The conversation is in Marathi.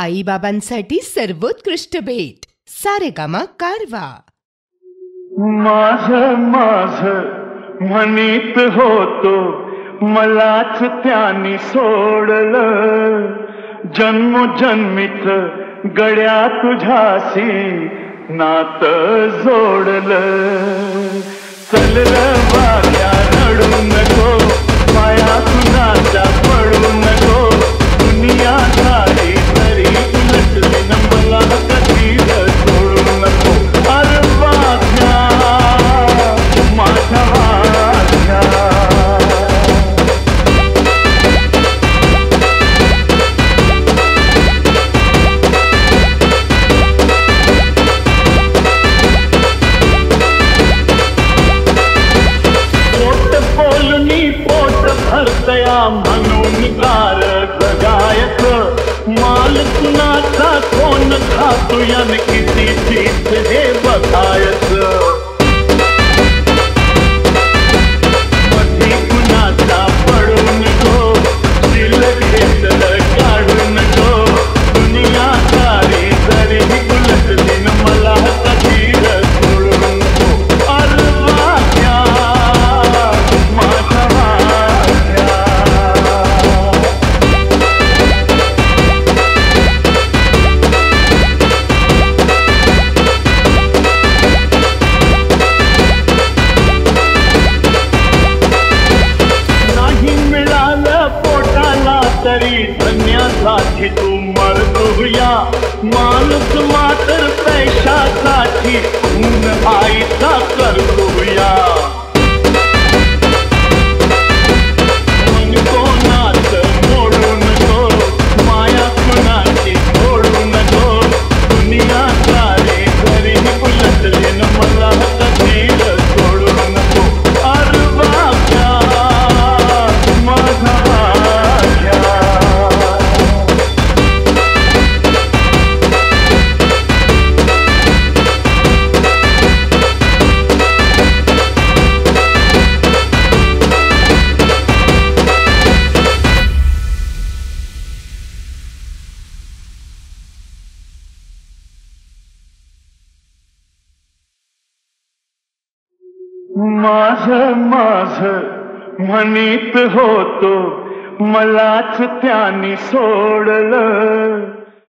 आईबाबांसाठी सर्वोत्कृष्ट भेट. सारे कामा कारवा. माझ माझ म्हणीत होतो मलाच त्यानी सोडलं. जन्म जन्मित गड्या तुझ्याशी नात जोडलं. चललं गायक गार जगायच. माल कुणाचा कोण खातो यान किती चीज हे? आई धन्यासाठी तू मरतोया माणूस मात्र पैशासाठी. माझ माझ म्हणीत होतो मलाच त्यानी सोडलं.